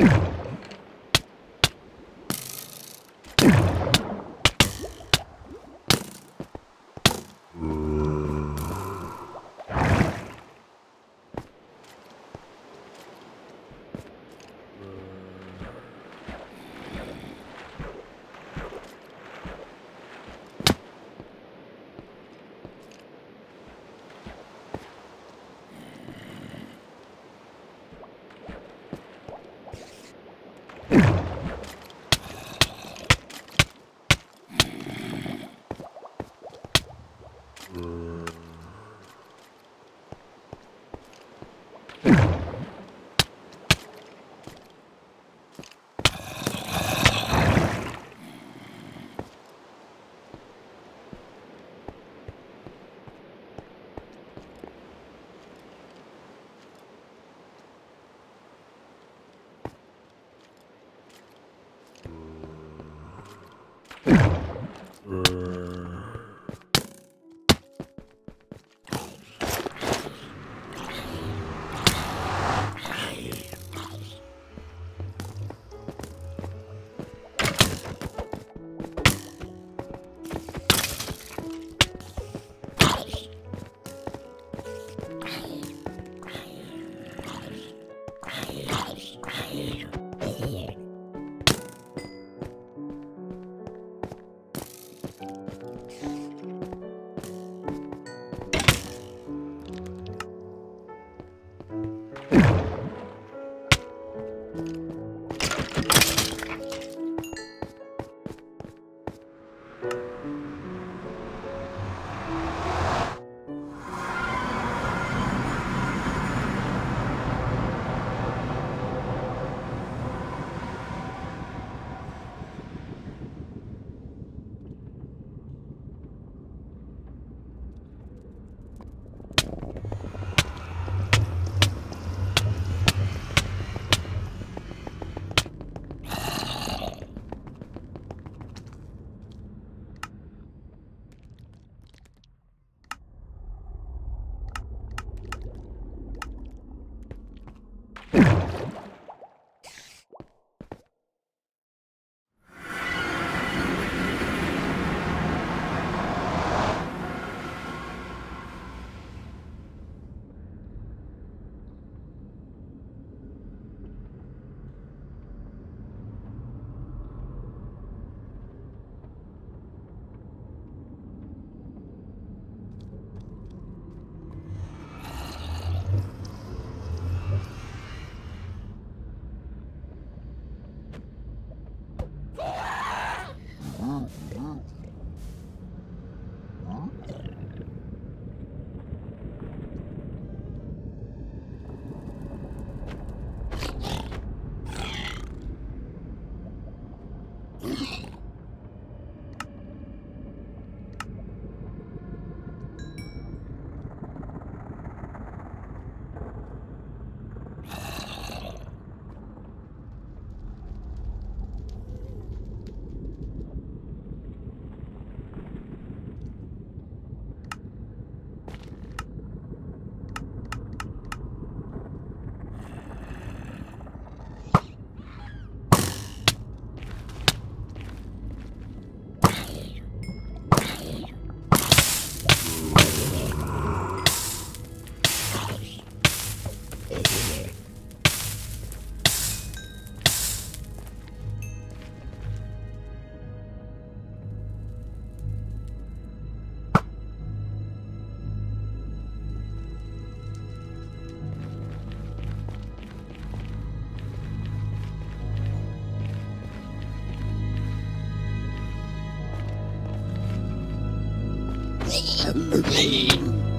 you Pain. Summer Pain.